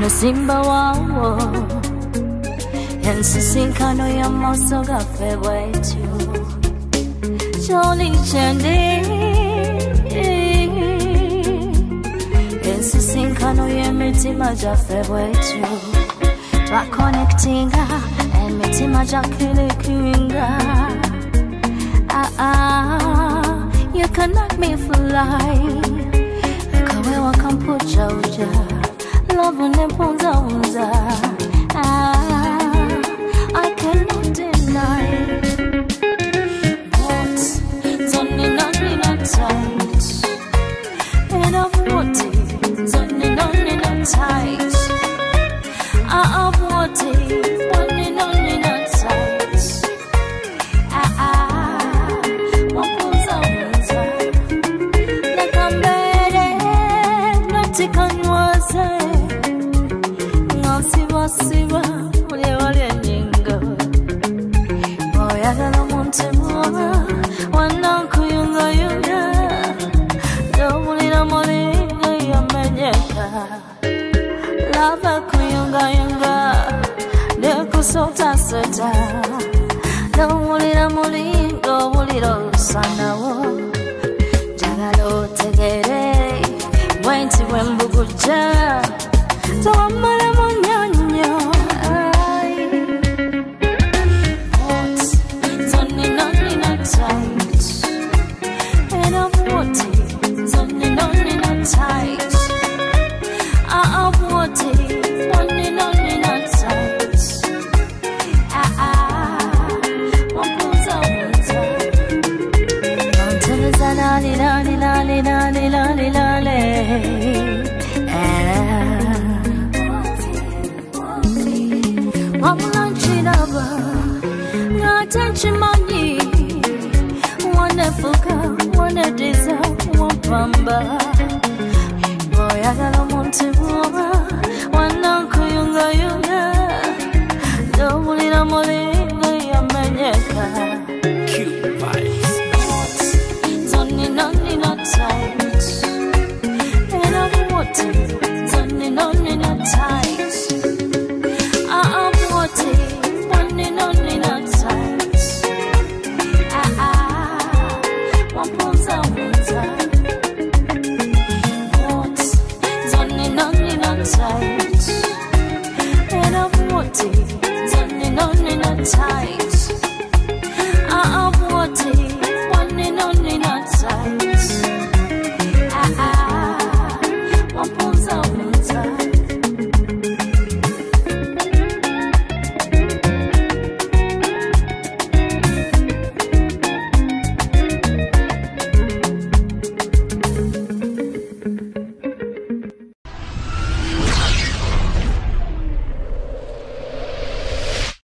nosimba waawo ensisinkano y'amaaso gaffe bwetyo kyoli kyendi ensisinkano y'emitima gyaffe bwetyo twakonektinga emitima gyakilikinga ah, ah, you can make me fly kawe wakampuchauja love nepunzaunza ah, I cannot deny but zoni nani na tight. And of what zoni nani na tight ngasiwasiwa ulyewalya nyingo oyagala omuntu mwoba wanankuyungayunga nowulira mulinga yamenyeka. Lava kuyungayunga nekusotasota nowulira mulinga owulira olusanawo njagala otegere bwenti bwembuguja towamala munyonyo Mountains are lali lali lali lali lali lali Wamulanchiraba Ngatanchimanyi Wanefuka Wanediza Wapamba Boyagala omuntu bwoba party, running on in a time.